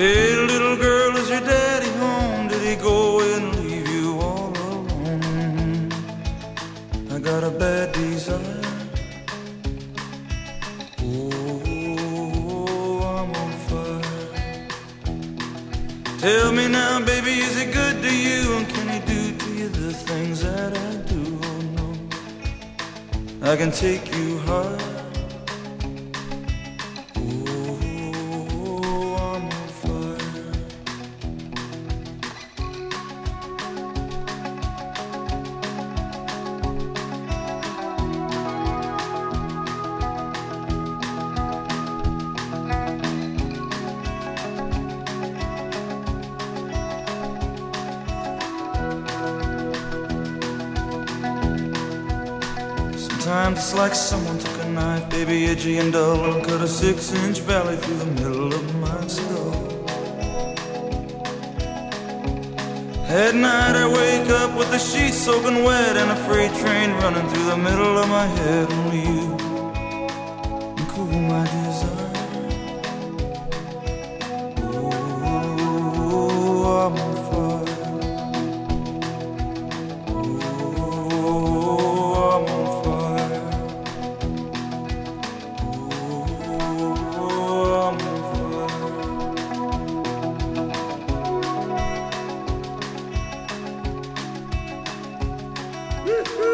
Hey, little girl, is your daddy home? Did he go and leave you all alone? I got a bad desire. Oh, I'm on fire. Tell me now, baby, is he good to you? And can he do to you the things that I do? Oh, no. I can take you high. Sometimes it's like someone took a knife, baby, edgy and dull, and cut a six-inch valley through the middle of my skull. At night I wake up with the sheets soaking wet and a freight train running through the middle of my head. Only you can cool my desire. Uhul!